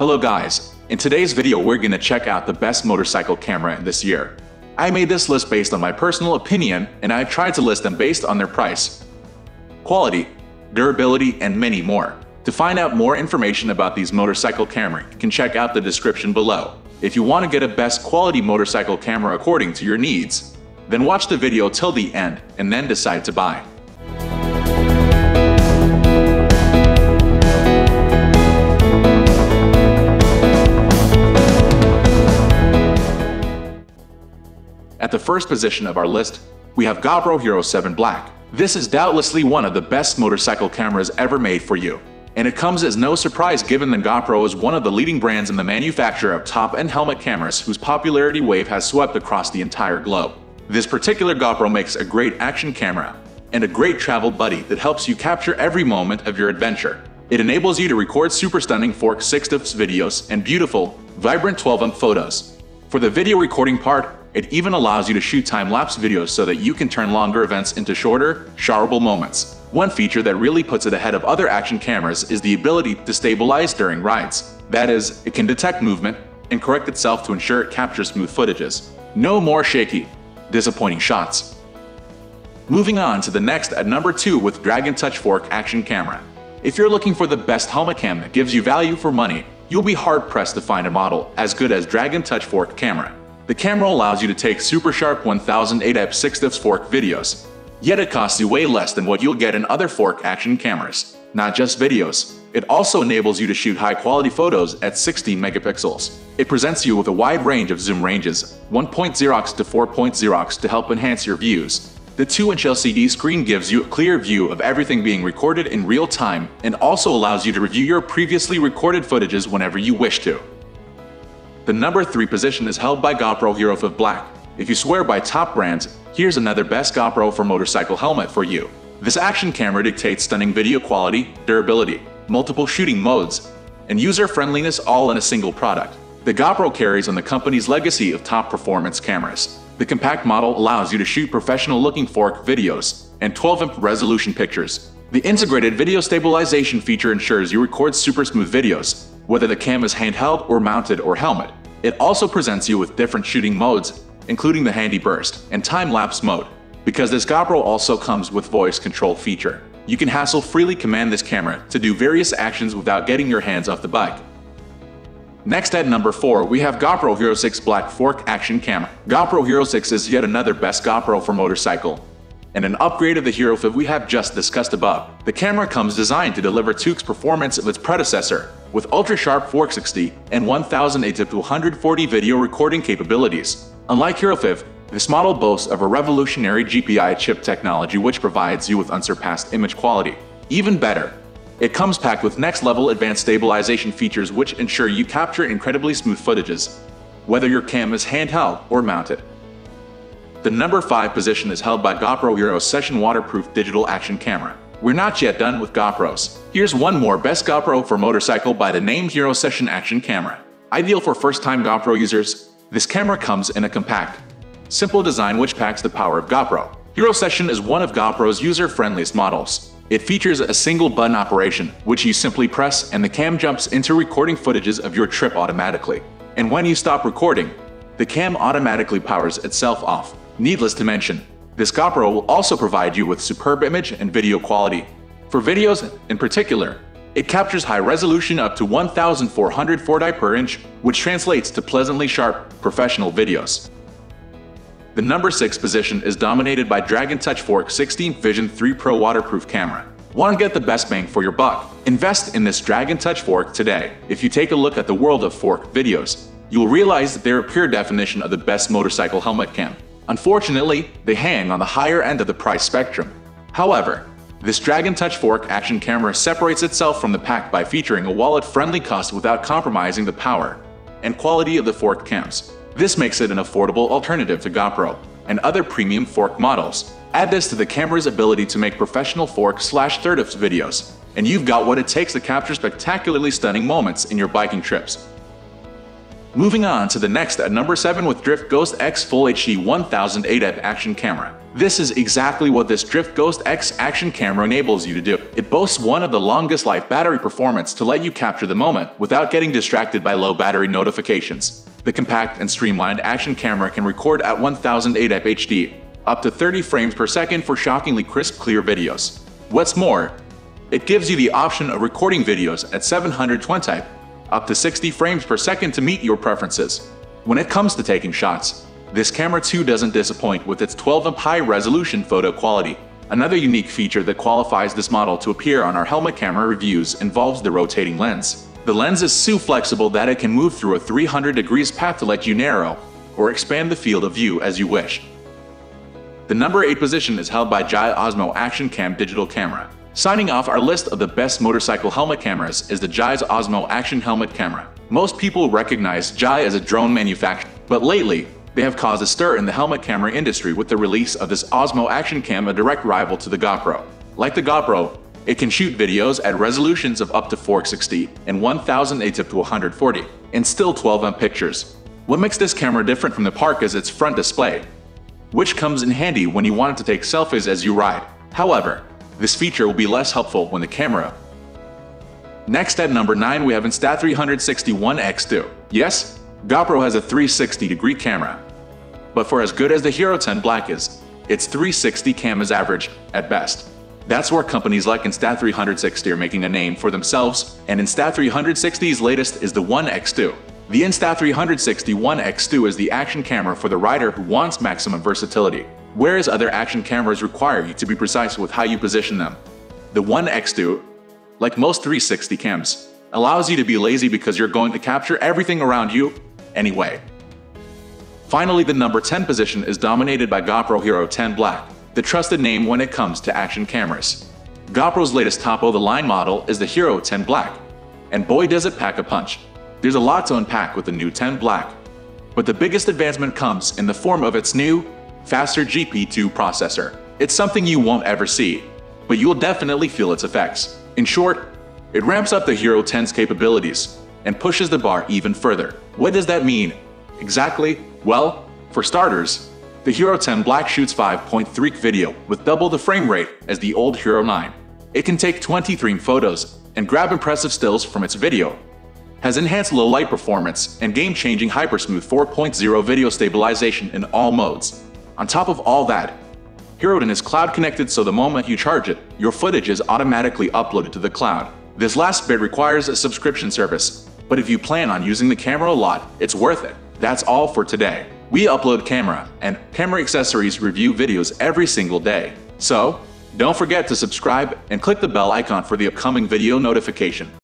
Hello guys, in today's video we're gonna check out the best motorcycle camera this year. I made this list based on my personal opinion and I tried to list them based on their price, quality, durability, and many more. To find out more information about these motorcycle camera, you can check out the description below. If you want to get a best quality motorcycle camera according to your needs, then watch the video till the end and then decide to buy. At the first position of our list, we have GoPro Hero 7 Black. This is doubtlessly one of the best motorcycle cameras ever made for you. And it comes as no surprise given that GoPro is one of the leading brands in the manufacture of top-end helmet cameras whose popularity wave has swept across the entire globe. This particular GoPro makes a great action camera and a great travel buddy that helps you capture every moment of your adventure. It enables you to record super stunning 4K 60 videos and beautiful, vibrant 12 photos. For the video recording part, it even allows you to shoot time-lapse videos so that you can turn longer events into shorter, shareable moments. One feature that really puts it ahead of other action cameras is the ability to stabilize during rides. That is, it can detect movement and correct itself to ensure it captures smooth footages. No more shaky, disappointing shots. Moving on to the next at number 2 with Dragon Touch 4K Action Camera. If you're looking for the best helmet cam that gives you value for money, you'll be hard-pressed to find a model as good as Dragon Touch 4K Camera. The camera allows you to take super sharp 1008 6 diffs 4K videos, yet it costs you way less than what you'll get in other 4K action cameras. Not just videos, it also enables you to shoot high-quality photos at 16 megapixels. It presents you with a wide range of zoom ranges, 1.0x to 4.0x to help enhance your views. The 2-inch LCD screen gives you a clear view of everything being recorded in real time and also allows you to review your previously recorded footages whenever you wish to. The number 3 position is held by GoPro Hero 5 Black. If you swear by top brands, here's another best GoPro for motorcycle helmet for you. This action camera dictates stunning video quality, durability, multiple shooting modes, and user-friendliness all in a single product. The GoPro carries on the company's legacy of top performance cameras. The compact model allows you to shoot professional-looking 4K videos and 12-imp resolution pictures. The integrated video stabilization feature ensures you record super smooth videos, whether the cam is handheld or mounted or helmet. It also presents you with different shooting modes, including the handy burst and time-lapse mode. Because this GoPro also comes with voice control feature, you can hassle-freely command this camera to do various actions without getting your hands off the bike. Next at number 4, we have GoPro Hero 6 Black 4K Action Camera. GoPro Hero 6 is yet another best GoPro for motorcycle, and an upgrade of the Hero 5 we have just discussed above. The camera comes designed to deliver 2x performance of its predecessor, with ultra-sharp 460 and 1080 to 140 video recording capabilities. Unlike Hero 5, this model boasts of a revolutionary GPI chip technology which provides you with unsurpassed image quality. Even better, it comes packed with next-level advanced stabilization features which ensure you capture incredibly smooth footages, whether your cam is handheld or mounted. The number 5 position is held by GoPro Hero Session Waterproof Digital Action Camera. We're not yet done with GoPros. Here's one more best GoPro for motorcycle by the name Hero Session Action Camera. Ideal for first-time GoPro users, this camera comes in a compact, simple design which packs the power of GoPro. Hero Session is one of GoPro's user-friendliest models. It features a single button operation, which you simply press and the cam jumps into recording footages of your trip automatically. And when you stop recording, the cam automatically powers itself off. Needless to mention, this GoPro will also provide you with superb image and video quality. For videos in particular, it captures high resolution up to 1440 per inch, which translates to pleasantly sharp, professional videos. The number 6 position is dominated by Dragon Touch 4K 16 Vision 3 Pro waterproof camera. Want to get the best bang for your buck? Invest in this Dragon Touch 4K today. If you take a look at the world of 4K videos, you will realize that they're a pure definition of the best motorcycle helmet cam. Unfortunately, they hang on the higher end of the price spectrum. However, this Dragon Touch 4K action camera separates itself from the pack by featuring a wallet-friendly cost without compromising the power and quality of the 4K cams. This makes it an affordable alternative to GoPro and other premium 4K models. Add this to the camera's ability to make professional 4K slash third videos, and you've got what it takes to capture spectacularly stunning moments in your biking trips. Moving on to the next at number 7 with Drift Ghost X Full HD 1008 action camera. This is exactly what this Drift Ghost X action camera enables you to do. It boasts one of the longest life battery performance to let you capture the moment without getting distracted by low battery notifications. The compact and streamlined action camera can record at 1008 HD, up to 30 frames per second for shockingly crisp clear videos. What's more, it gives you the option of recording videos at 720 up to 60 frames per second to meet your preferences. When it comes to taking shots, this camera too doesn't disappoint with its 12MP high-resolution photo quality. Another unique feature that qualifies this model to appear on our helmet camera reviews involves the rotating lens. The lens is so flexible that it can move through a 300 degrees path to let you narrow or expand the field of view as you wish. The number 8 position is held by DJI Osmo Action Cam digital camera. Signing off our list of the best motorcycle helmet cameras is the DJI's Osmo Action Helmet Camera. Most people recognize Jai as a drone manufacturer, but lately, they have caused a stir in the helmet camera industry with the release of this Osmo Action Cam, a direct rival to the GoPro. Like the GoPro, it can shoot videos at resolutions of up to 460 and 1080 to 140, and still 12M pictures. What makes this camera different from the Park is its front display, which comes in handy when you want to take selfies as you ride. However, this feature will be less helpful when the camera. Next at number 9 we have Insta360ONE X2. Yes, GoPro has a 360 degree camera. But for as good as the Hero 10 Black is, its 360 cam is average, at best. That's where companies like Insta360 are making a name for themselves, and Insta360's latest is the One X2. The Insta360 One X2 is the action camera for the rider who wants maximum versatility whereas other action cameras require you to be precise with how you position them. The One X2, like most 360 cams, allows you to be lazy because you're going to capture everything around you anyway. Finally, the number 10 position is dominated by GoPro Hero 10 Black, the trusted name when it comes to action cameras. GoPro's latest top-of-the-line model is the Hero 10 Black, and boy does it pack a punch. There's a lot to unpack with the new 10 Black, but the biggest advancement comes in the form of its new faster GP2 processor. It's something you won't ever see, but you'll definitely feel its effects. In short, it ramps up the Hero 10's capabilities and pushes the bar even further. What does that mean? Exactly? Well, for starters, the Hero 10 Black shoots 5.3 video with double the frame rate as the old Hero 9. It can take 23 photos and grab impressive stills from its video, has enhanced low light performance and game-changing hypersmooth 4.0 video stabilization in all modes. On top of all that, HeroTen is cloud connected so the moment you charge it, your footage is automatically uploaded to the cloud. This last bit requires a subscription service, but if you plan on using the camera a lot, it's worth it. That's all for today. We upload camera and camera accessories review videos every single day. So, don't forget to subscribe and click the bell icon for the upcoming video notification.